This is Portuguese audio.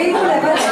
bem, mulher.